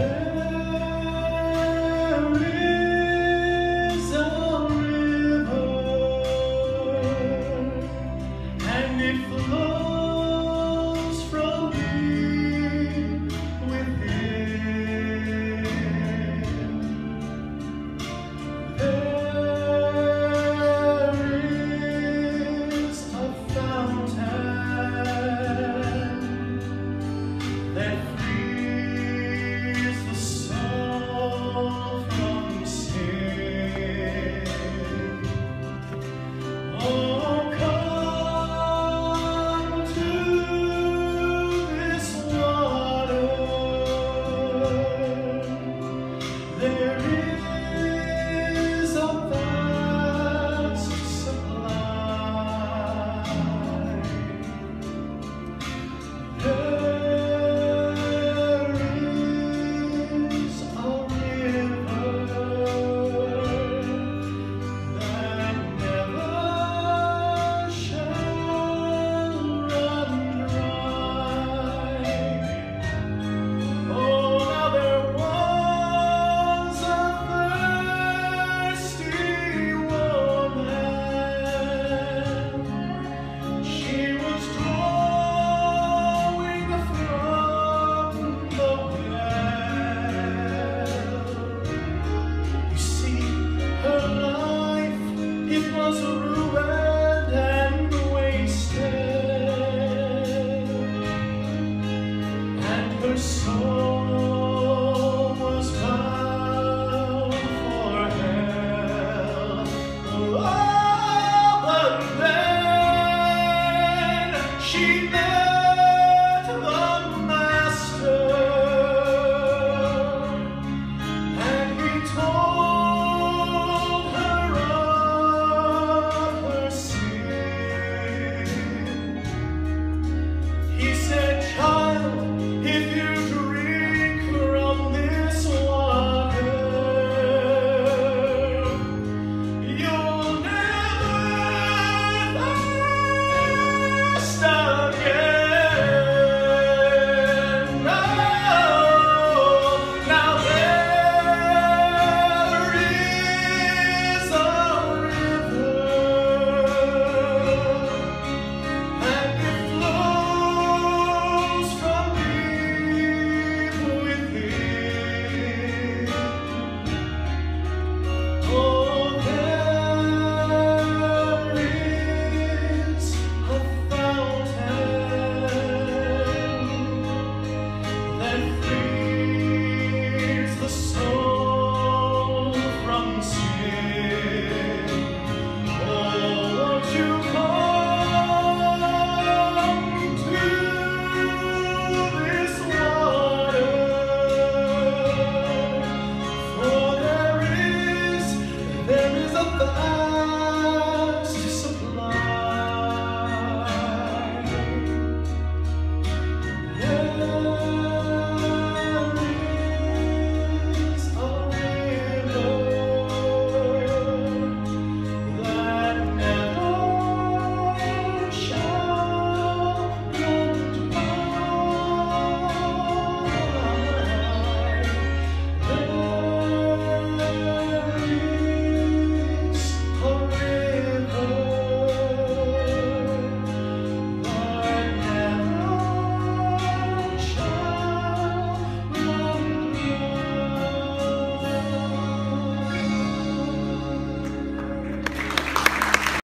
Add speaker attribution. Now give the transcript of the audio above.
Speaker 1: Yeah. soul. goodbye.